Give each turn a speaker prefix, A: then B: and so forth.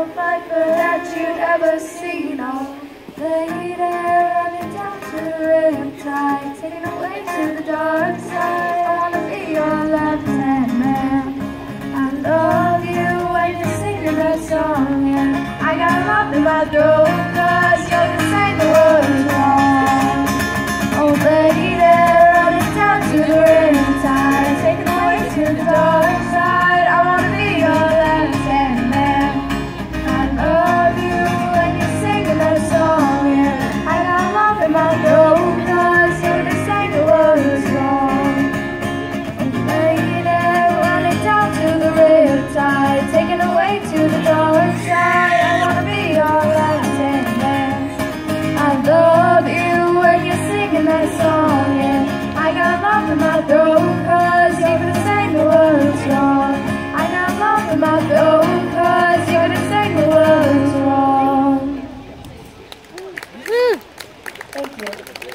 A: a viper that you'd ever seen. Oh, lay there running down to the riptide, taking away to the dark side. I wanna be your left hand man. I love you when you're singing that song, yeah. I got love in my throat, cause you can say the words wrong. Oh, lady, there running down to the riptide, taking away to the dark